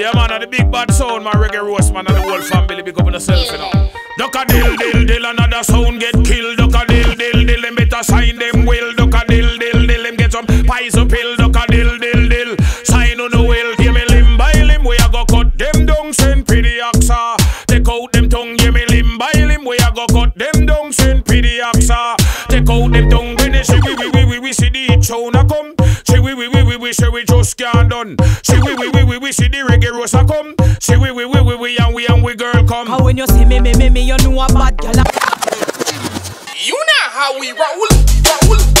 Yeah, man, and the big bad sound, my reggae roast, man, and the whole family big up on yourself, you know. Duck a dill, dill, dill, another sound get killed. Duck a dill, dill, dill, them better sign them will. Duck a dill, dill, dill, them get some poison pill. Duck a dill, dill, dill, sign on the will. Give me limb by limb, we a go cut them down, send pretty oxa. Take out them tongue, give me limb by limb, we a go cut them down, send pretty oxa. Take out them tongue, when they say we, we, we, we, we see the show na come. Say we, we, we, we, we, say we just can't done. Say we, we, we, we, we see the reggae roast a come. Say we, we, we, we, we, and we, and we girl come. Cause when you see me, me, me, me, you know a bad girl. You know how we roll, roll.